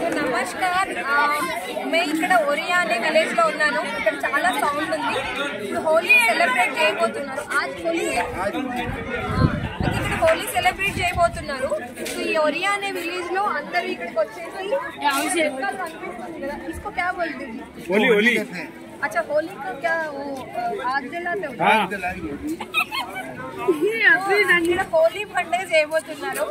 So namaskar. మేము ఇక్కడ ఒరియా అనే విలేజ్లో ఉన్నాను. ఇక్కడ చాలా సౌండ్ ఉంది. ఇప్పుడు హోలీ సెలబ్రేట్ చేయబోతున్నారు. ఆజ్ హోలీ? ఇక్కడ హోలీ సెలబ్రేట్ చేయబోతున్నారు. సో ఈ ఒరియా అనే విలేజ్లో అందరూ ఇక్కడికి వచ్చేసి అచ్చా హోలీ ఇక్కడ హోలీ పండుగ చేయబోతున్నారు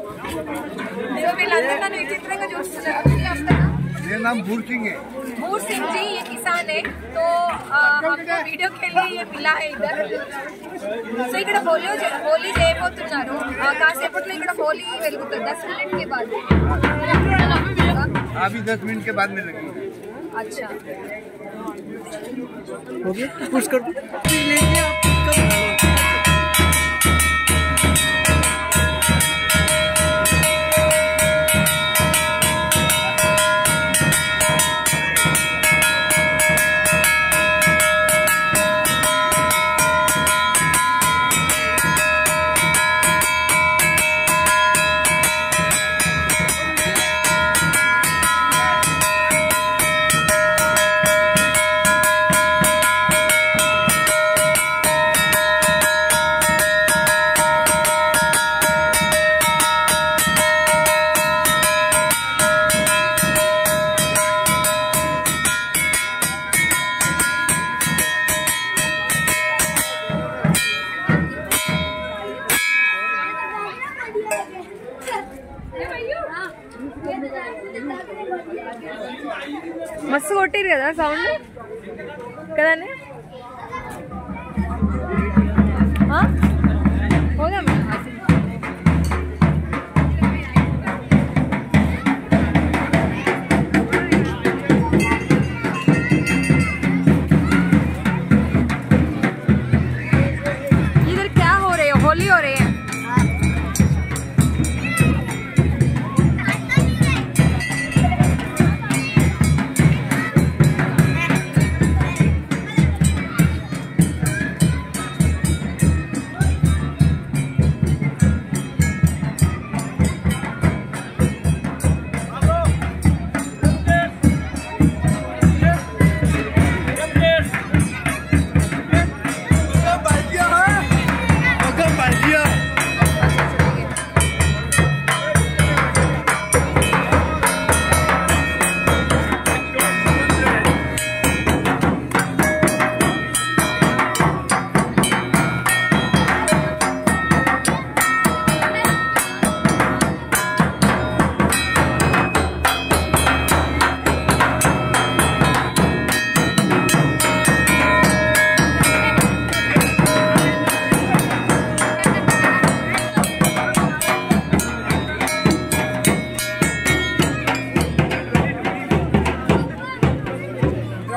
సో వీళ్ళందరూ నన్ను విచిత్రంగా చూస్తున్నారు ये आपका नाम? मेरा नाम भूर सिंह है भूर सिंह जी ये किसान है तो आ, हमको वीडियो के लिए ये मिला है इधर సో ఇక్కడ హోలీ హోలీ చేయబోతున్నారు ఆ, కాసేపట్లో ఇక్కడ హోలీ వెలుగుతుంది దస్ మినిట్ के बाद अभी दस मिनट के बाद में लगेगी अच्छा हो गया మస్తు కొట్టిరు కదా సౌండ్ కదండి?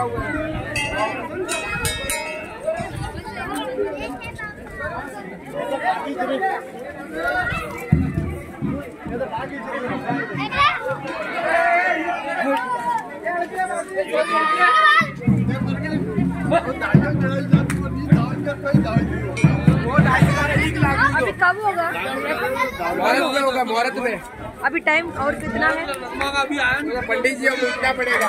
अभी होगा मुहूर्त में। अभी टाइम और कितना है? अभी आया पंडित जी अब उठना पड़ेगा।